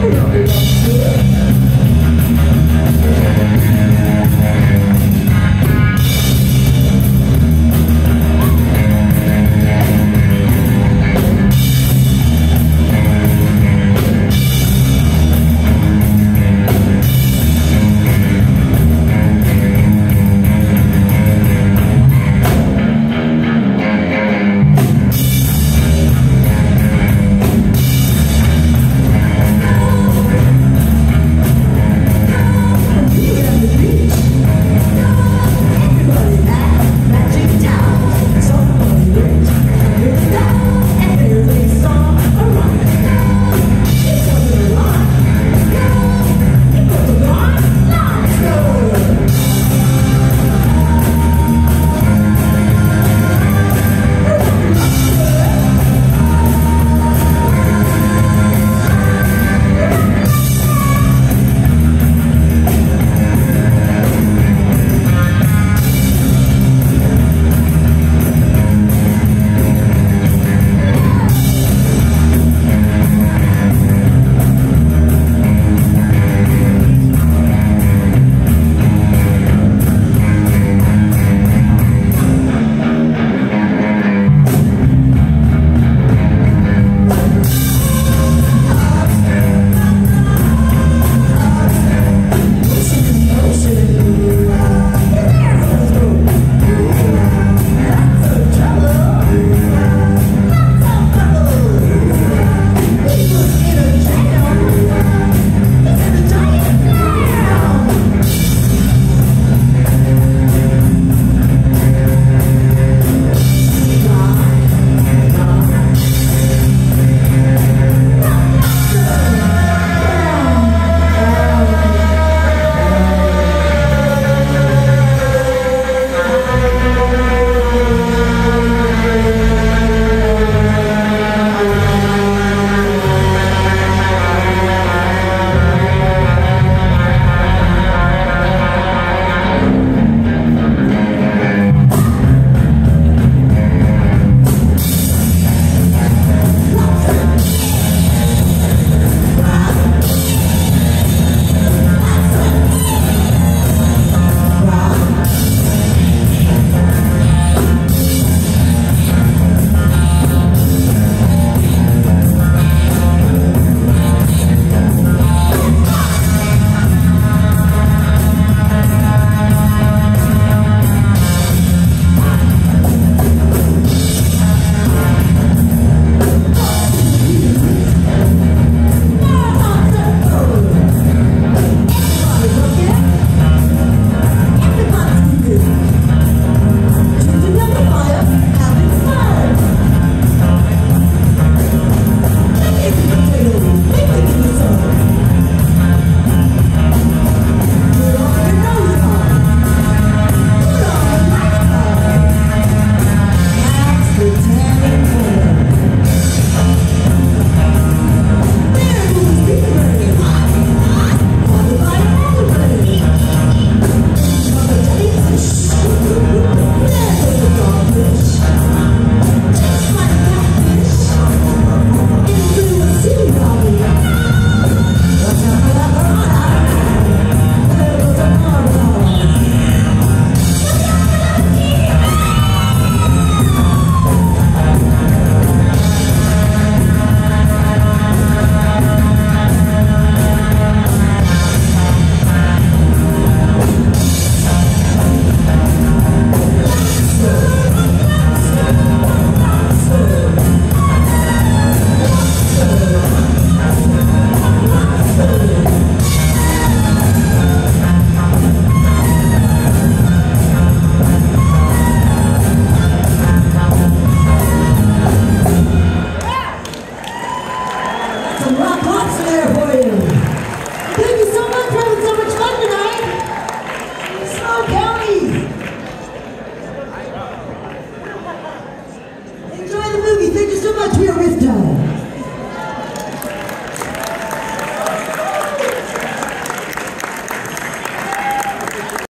Thank you so I'm here with time.